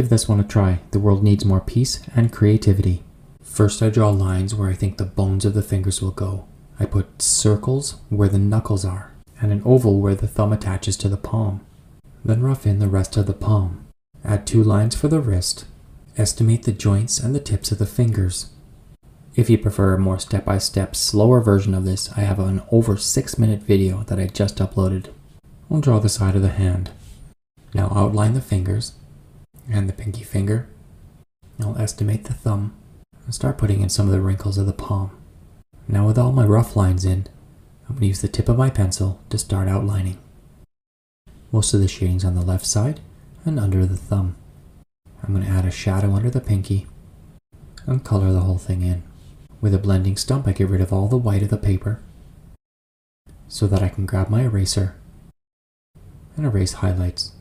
Give this one a try. The world needs more peace and creativity. First, I draw lines where I think the bones of the fingers will go. I put circles where the knuckles are, and an oval where the thumb attaches to the palm. Then rough in the rest of the palm. Add two lines for the wrist. Estimate the joints and the tips of the fingers. If you prefer a more step by step, slower version of this, I have an over 6 minute video that I just uploaded. I'll draw the side of the hand. Now outline the fingers and the pinky finger. I'll estimate the thumb and start putting in some of the wrinkles of the palm. Now with all my rough lines in, I'm going to use the tip of my pencil to start outlining. Most of the shading's on the left side and under the thumb. I'm going to add a shadow under the pinky and color the whole thing in. With a blending stump, I get rid of all the white of the paper so that I can grab my eraser and erase highlights